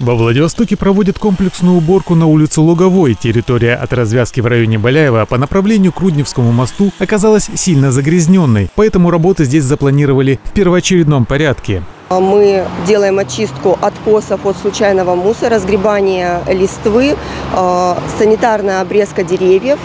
Во Владивостоке проводят комплексную уборку на улице Луговой. Территория от развязки в районе Баляева по направлению к Рудневскому мосту оказалась сильно загрязненной, поэтому работы здесь запланировали в первоочередном порядке. Мы делаем очистку откосов от случайного мусора, сгребание листвы, э, санитарная обрезка деревьев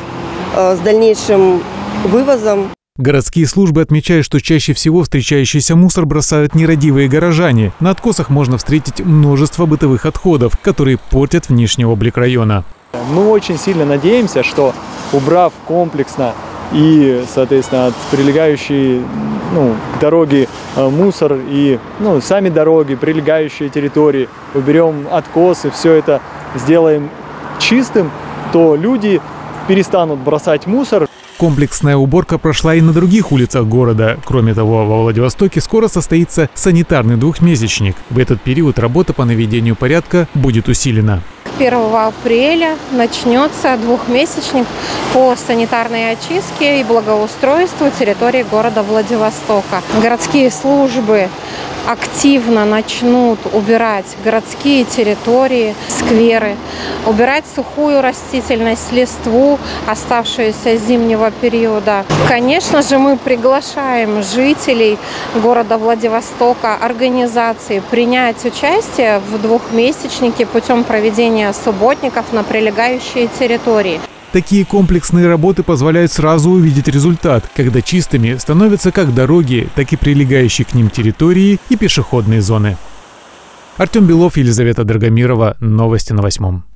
э, с дальнейшим вывозом Городские службы отмечают, что чаще всего встречающийся мусор бросают нерадивые горожане. На откосах можно встретить множество бытовых отходов, которые портят внешний облик района. Мы очень сильно надеемся, что убрав комплексно и, соответственно, от прилегающей ну, к дороге э, мусор и ну, сами дороги, прилегающие территории, уберем откосы, все это сделаем чистым, то люди перестанут бросать мусор. Комплексная уборка прошла и на других улицах города. Кроме того, во Владивостоке скоро состоится санитарный двухмесячник. В этот период работа по наведению порядка будет усилена. 1 апреля начнется двухмесячник по санитарной очистке и благоустройству территории города Владивостока. Городские службы активно начнут убирать городские территории, скверы, убирать сухую растительность, листву, оставшуюся зимнего периода. Конечно же, мы приглашаем жителей города Владивостока, организации принять участие в двухмесячнике путем проведения субботников на прилегающие территории. Такие комплексные работы позволяют сразу увидеть результат, когда чистыми становятся как дороги, так и прилегающие к ним территории и пешеходные зоны. Артем Белов, Елизавета Драгомирова. Новости на восьмом.